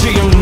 see him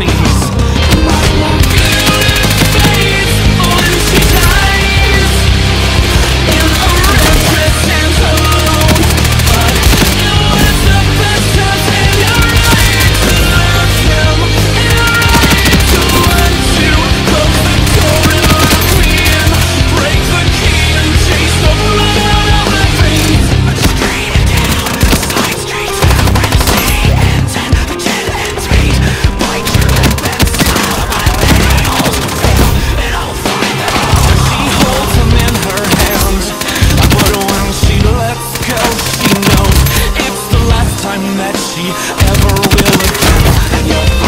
time that she ever will. again.